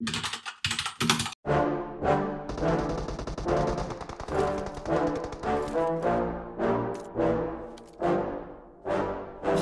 you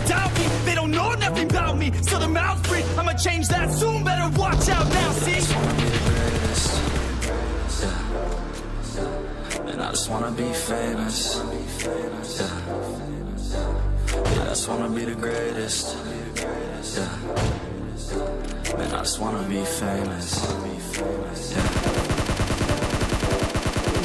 they doubt me, they don't know nothing about me. So their mouths free, I'ma change that soon. Better watch out now, see? And I just wanna be famous. Yeah. Yeah, I just wanna be the greatest. Yeah. Man, I just wanna be famous. Yeah.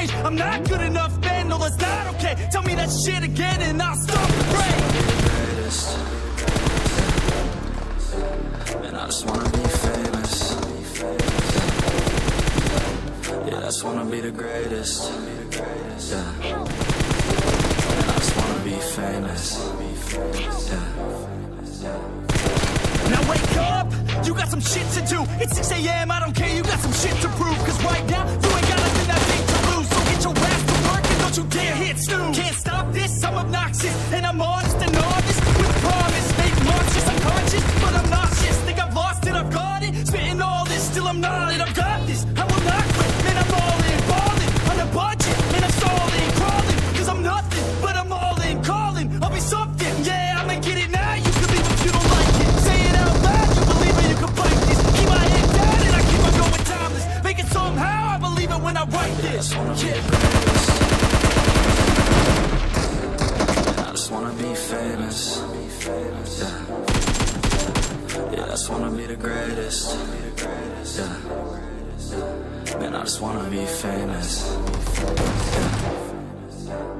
Changed. I'm not good enough, man, no, that's not okay. Tell me that shit again and I'll stop the greatest. And I just wanna be famous. Yeah, I just wanna be the greatest. Yeah. And I just wanna be famous. Yeah. Now wake up, you got some shit to do. It's 6 a.m., I don't care, you got some shit to write this. Yeah. I just wanna be famous. Yeah. Yeah, I just wanna be the greatest. Yeah. Man, I just wanna be famous. Yeah.